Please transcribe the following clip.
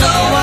so